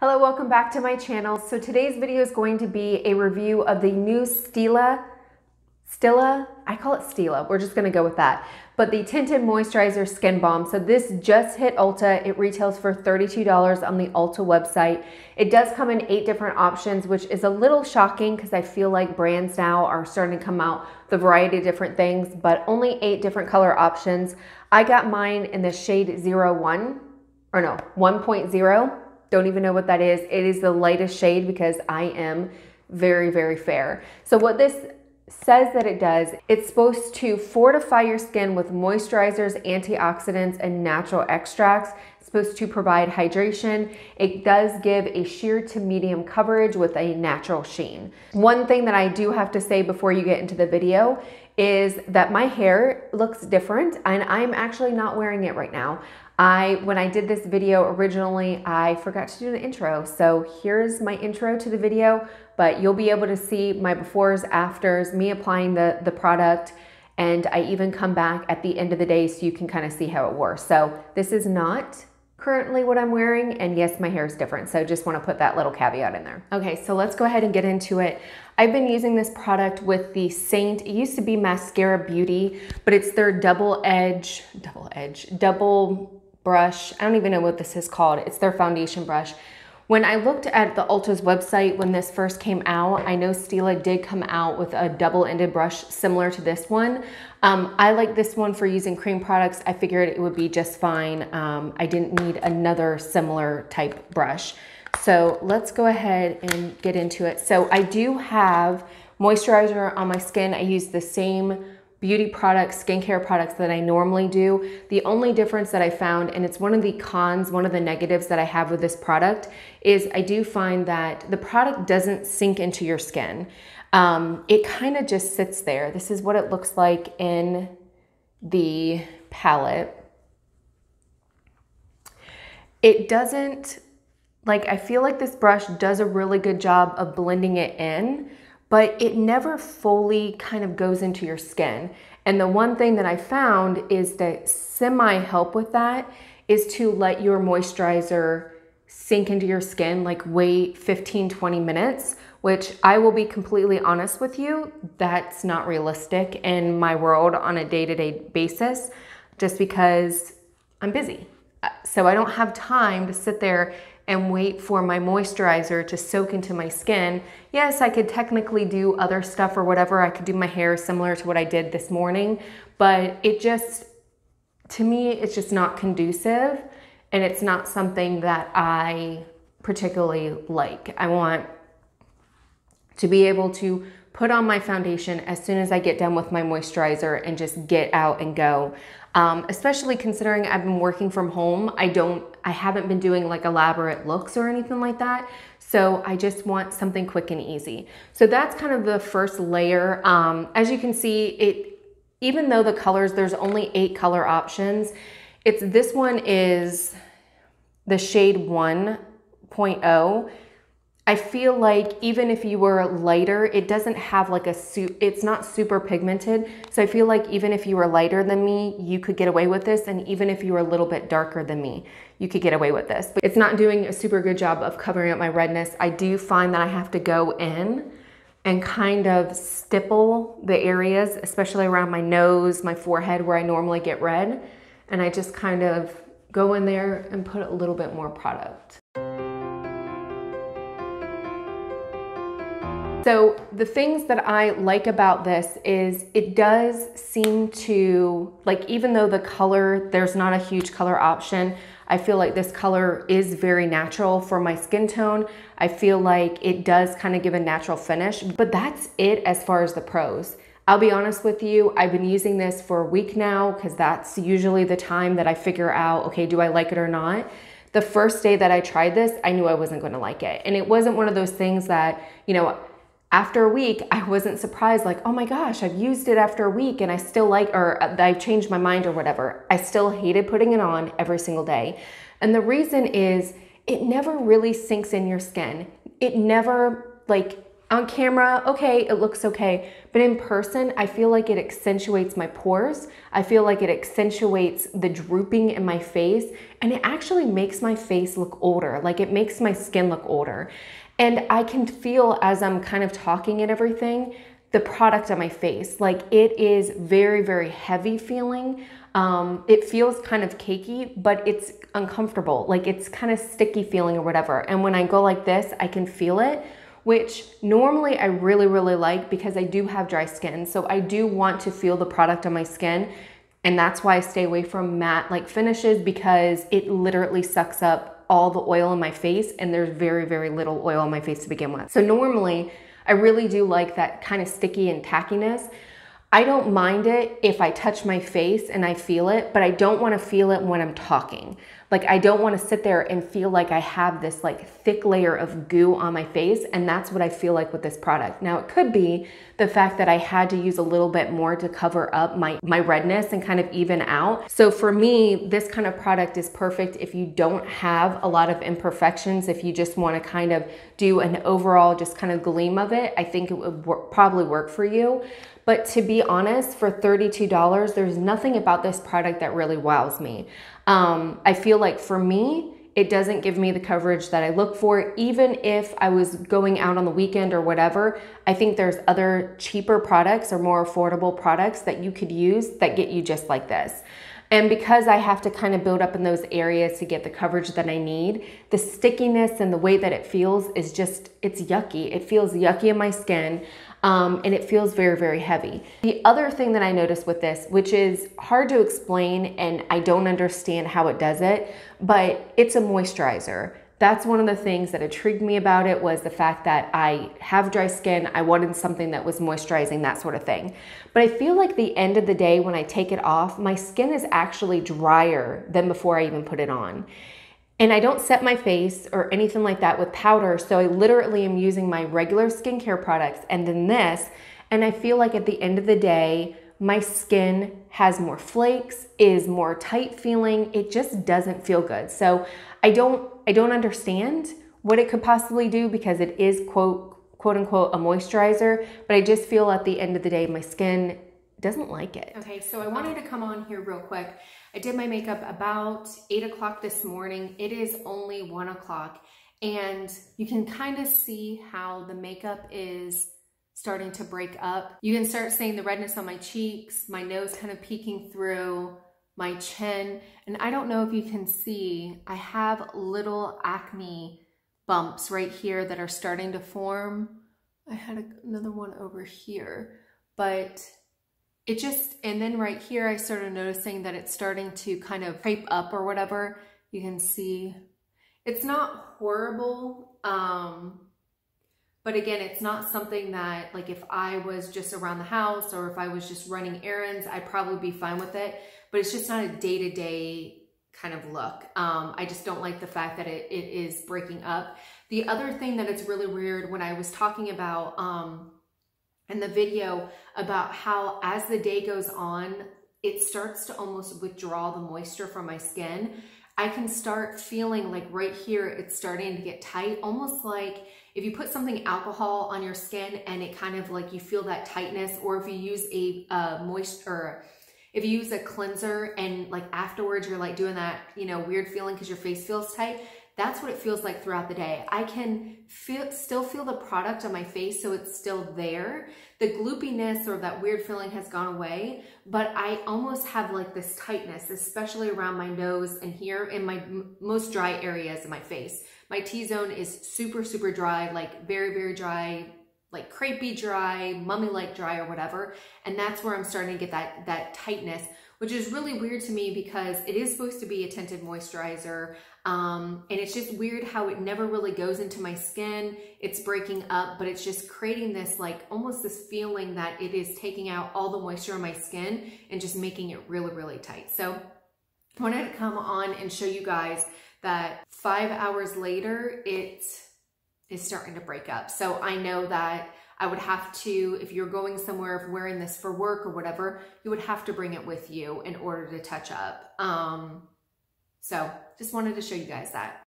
Hello, welcome back to my channel. So today's video is going to be a review of the new Stila, Stila, I call it Stila, we're just gonna go with that. But the Tinted Moisturizer Skin Balm. So this just hit Ulta. It retails for $32 on the Ulta website. It does come in eight different options, which is a little shocking because I feel like brands now are starting to come out a variety of different things, but only eight different color options. I got mine in the shade 01, or no, 1.0 don't even know what that is. It is the lightest shade because I am very, very fair. So what this says that it does, it's supposed to fortify your skin with moisturizers, antioxidants, and natural extracts. Supposed to provide hydration. It does give a sheer to medium coverage with a natural sheen. One thing that I do have to say before you get into the video is that my hair looks different and I'm actually not wearing it right now. I, when I did this video originally, I forgot to do the intro. So here's my intro to the video, but you'll be able to see my befores, afters, me applying the, the product, and I even come back at the end of the day so you can kind of see how it wore. So this is not currently what I'm wearing, and yes, my hair is different. So just wanna put that little caveat in there. Okay, so let's go ahead and get into it. I've been using this product with the Saint, it used to be Mascara Beauty, but it's their double edge, double edge, double brush. I don't even know what this is called. It's their foundation brush. When I looked at the Ulta's website when this first came out, I know Stila did come out with a double-ended brush similar to this one. Um, I like this one for using cream products. I figured it would be just fine. Um, I didn't need another similar type brush. So let's go ahead and get into it. So I do have moisturizer on my skin. I use the same beauty products, skincare products that I normally do. The only difference that I found, and it's one of the cons, one of the negatives that I have with this product, is I do find that the product doesn't sink into your skin. Um, it kind of just sits there. This is what it looks like in the palette. It doesn't, like, I feel like this brush does a really good job of blending it in, but it never fully kind of goes into your skin. And the one thing that I found is that semi help with that is to let your moisturizer sink into your skin, like wait 15, 20 minutes, which I will be completely honest with you, that's not realistic in my world on a day to day basis, just because I'm busy. Uh, so I don't have time to sit there and wait for my moisturizer to soak into my skin. Yes, I could technically do other stuff or whatever. I could do my hair similar to what I did this morning, but it just, to me, it's just not conducive and it's not something that I particularly like. I want to be able to put on my foundation as soon as I get done with my moisturizer and just get out and go. Um, especially considering I've been working from home. I don't, I haven't been doing like elaborate looks or anything like that. So I just want something quick and easy. So that's kind of the first layer. Um, as you can see, it, even though the colors, there's only eight color options, it's, this one is the shade 1.0 I feel like even if you were lighter, it doesn't have like a suit, it's not super pigmented. So I feel like even if you were lighter than me, you could get away with this. And even if you were a little bit darker than me, you could get away with this. But it's not doing a super good job of covering up my redness. I do find that I have to go in and kind of stipple the areas, especially around my nose, my forehead, where I normally get red. And I just kind of go in there and put a little bit more product. So the things that I like about this is it does seem to, like even though the color, there's not a huge color option, I feel like this color is very natural for my skin tone. I feel like it does kind of give a natural finish, but that's it as far as the pros. I'll be honest with you, I've been using this for a week now because that's usually the time that I figure out, okay, do I like it or not? The first day that I tried this, I knew I wasn't gonna like it. And it wasn't one of those things that, you know, after a week, I wasn't surprised, like, oh my gosh, I've used it after a week and I still like, or uh, I've changed my mind or whatever. I still hated putting it on every single day. And the reason is it never really sinks in your skin. It never, like, on camera, okay, it looks okay. But in person, I feel like it accentuates my pores. I feel like it accentuates the drooping in my face. And it actually makes my face look older. Like it makes my skin look older. And I can feel as I'm kind of talking and everything, the product on my face. Like it is very, very heavy feeling. Um, it feels kind of cakey, but it's uncomfortable. Like it's kind of sticky feeling or whatever. And when I go like this, I can feel it, which normally I really, really like because I do have dry skin. So I do want to feel the product on my skin. And that's why I stay away from matte like finishes because it literally sucks up all the oil in my face and there's very, very little oil on my face to begin with. So normally I really do like that kind of sticky and tackiness. I don't mind it if I touch my face and I feel it, but I don't want to feel it when I'm talking. Like I don't want to sit there and feel like I have this like thick layer of goo on my face and that's what I feel like with this product. Now it could be the fact that I had to use a little bit more to cover up my, my redness and kind of even out. So for me, this kind of product is perfect if you don't have a lot of imperfections, if you just want to kind of do an overall just kind of gleam of it, I think it would probably work for you. But to be honest, for $32, there's nothing about this product that really wows me. Um, I feel like for me, it doesn't give me the coverage that I look for. Even if I was going out on the weekend or whatever, I think there's other cheaper products or more affordable products that you could use that get you just like this. And because I have to kind of build up in those areas to get the coverage that I need, the stickiness and the way that it feels is just, it's yucky. It feels yucky in my skin um, and it feels very, very heavy. The other thing that I noticed with this, which is hard to explain and I don't understand how it does it, but it's a moisturizer. That's one of the things that intrigued me about it was the fact that I have dry skin. I wanted something that was moisturizing, that sort of thing. But I feel like the end of the day when I take it off, my skin is actually drier than before I even put it on. And I don't set my face or anything like that with powder. So I literally am using my regular skincare products and then this. And I feel like at the end of the day, my skin has more flakes, is more tight feeling. It just doesn't feel good. So I don't, I don't understand what it could possibly do because it is quote, quote unquote, a moisturizer. But I just feel at the end of the day, my skin doesn't like it. Okay, so I wanted to come on here real quick I did my makeup about eight o'clock this morning. It is only one o'clock and you can kind of see how the makeup is starting to break up. You can start seeing the redness on my cheeks, my nose kind of peeking through, my chin. And I don't know if you can see, I have little acne bumps right here that are starting to form. I had another one over here, but it just, and then right here, I started noticing that it's starting to kind of creep up or whatever. You can see it's not horrible. Um, but again, it's not something that like if I was just around the house or if I was just running errands, I'd probably be fine with it. But it's just not a day-to-day -day kind of look. Um, I just don't like the fact that it, it is breaking up. The other thing that it's really weird when I was talking about um, in the video about how as the day goes on, it starts to almost withdraw the moisture from my skin. I can start feeling like right here, it's starting to get tight, almost like if you put something alcohol on your skin and it kind of like you feel that tightness, or if you use a uh, moisture, if you use a cleanser and like afterwards you're like doing that, you know, weird feeling because your face feels tight, that's what it feels like throughout the day. I can feel, still feel the product on my face, so it's still there. The gloopiness or that weird feeling has gone away, but I almost have like this tightness, especially around my nose and here in my most dry areas of my face. My T-zone is super, super dry, like very, very dry, like crepey dry, mummy-like dry or whatever. And that's where I'm starting to get that, that tightness which is really weird to me because it is supposed to be a tinted moisturizer. Um, and it's just weird how it never really goes into my skin. It's breaking up, but it's just creating this like almost this feeling that it is taking out all the moisture on my skin and just making it really, really tight. So I wanted to come on and show you guys that five hours later, it is starting to break up. So I know that I would have to, if you're going somewhere if wearing this for work or whatever, you would have to bring it with you in order to touch up. Um, so just wanted to show you guys that.